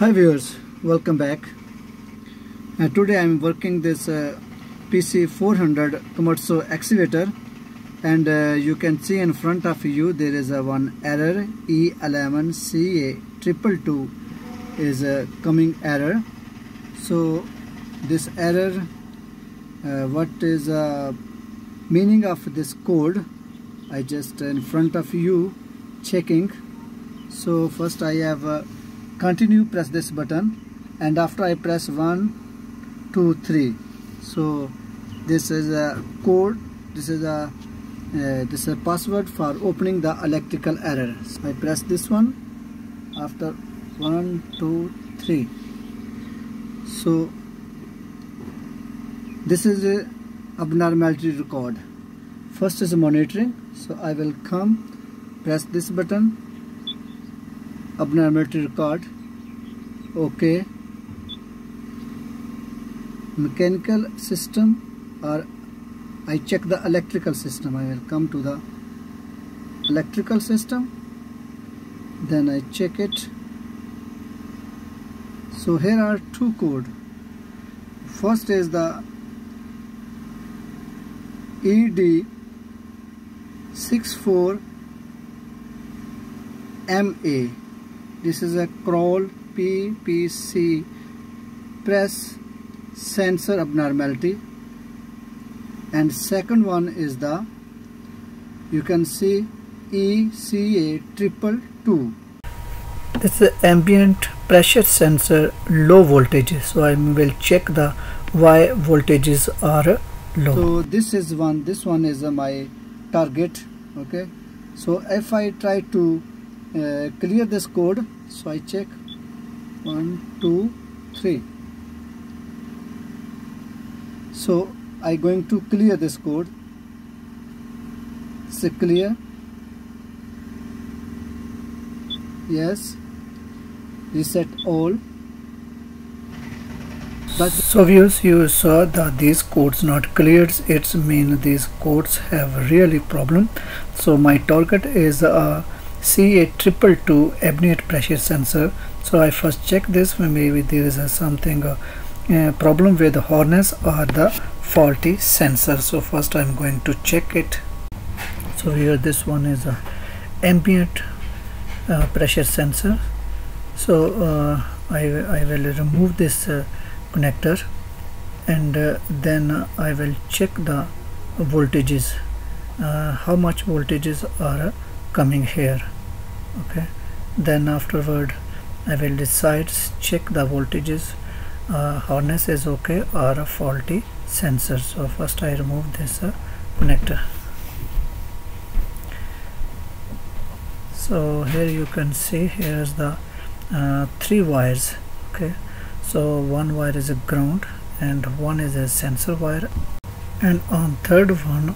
Hi viewers, welcome back. Uh, today I am working this uh, PC400 Komatsu excavator and uh, you can see in front of you there is a one error E11CA222 is a coming error. So this error, uh, what is the meaning of this code? I just in front of you checking. So first I have uh, continue press this button. And after I press 1 2 3 so this is a code. This is a uh, this is a password for opening the electrical error. So I press this one after 1 2 3 so this is a abnormality record. First is a monitoring. So I will come press this button abnormality record okay. Mechanical system or I check the electrical system I will come to the electrical system then I check it. So here are two code. First is the ED 64 MA this is a crawl PPC press sensor abnormality and second one is the you can see ECA triple two. This is ambient pressure sensor low voltage. So I will check the why voltages are low. So this is one this one is my target okay? So if I try to uh, clear this code. So I check. One two three. So I going to clear this code. So clear? Yes. Reset all. But so viewers you saw that these codes not cleared. It's mean these codes have really problem. So my target is a uh, CA triple two ambient pressure sensor. So I first check this maybe there is a something uh, uh, problem with the harness or the faulty sensor. So first I'm going to check it. So here this one is a ambient uh, pressure sensor. So uh, I, I will remove this connector and then I will check the voltages. How much voltages are coming here okay? Then afterward I will decide check the voltages. Uh, harness is okay or a faulty sensor so first I remove this uh, connector. So here you can see here's the uh, three wires okay? So one wire is a ground and one is a sensor wire. And on third one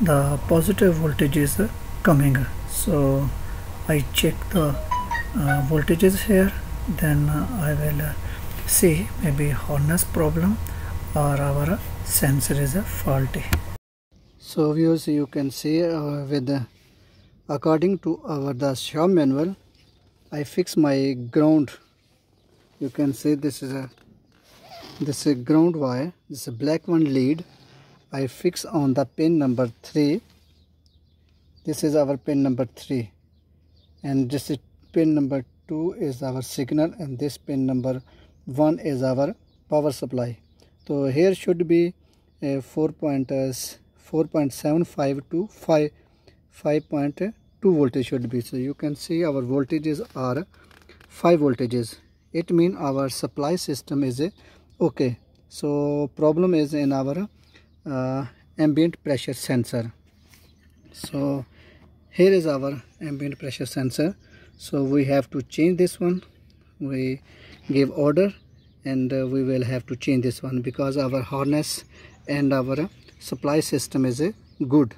the positive voltage is coming so I check the uh, voltages here. Then uh, I will uh, see maybe harness problem or our sensor is faulty. So viewers you can see uh, with according to our the shop manual I fix my ground. You can see this is a this is a ground wire. This is a black one lead. I fix on the pin number 3 this is our pin number 3 and this is pin number 2 is our signal and this pin number 1 is our power supply. So here should be a 4.4.75 to 5 5.2 voltage should be. So you can see our voltages are 5 voltages. It means our supply system is okay. So problem is in our uh, ambient pressure sensor. So here is our ambient pressure sensor. So we have to change this one. We give order and uh, we will have to change this one because our harness and our supply system is uh, good.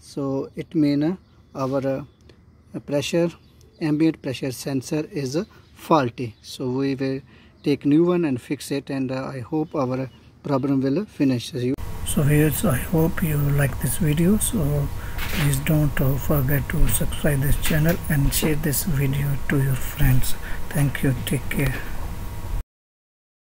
So it means uh, our uh, pressure ambient pressure sensor is uh, faulty. So we will take new one and fix it and uh, I hope our problem will finish so viewers i hope you like this video so please don't forget to subscribe this channel and share this video to your friends. Thank you. Take care